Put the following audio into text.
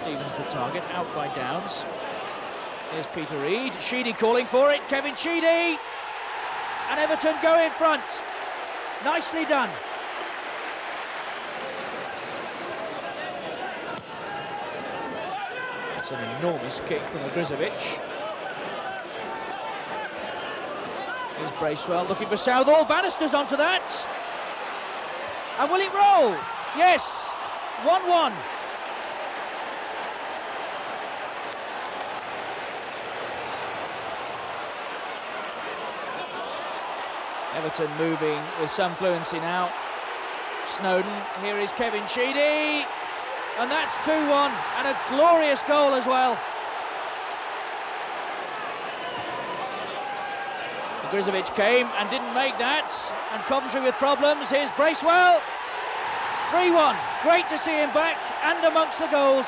Stevens the target, out by Downs. Here's Peter Reid. Sheedy calling for it. Kevin Sheedy. And Everton go in front. Nicely done. That's an enormous kick from Ogrizovic. Here's Bracewell looking for Southall. Bannister's onto that. And will it roll? Yes. 1 1 Everton moving with some fluency now. Snodin, here is Kevin Sheedy, and that's 2-1, and a glorious goal as well. Ogrizovic came and didn't make that, and Coventry with problems. Here's Bracewell, 3-1. Great to see him back and amongst the goals.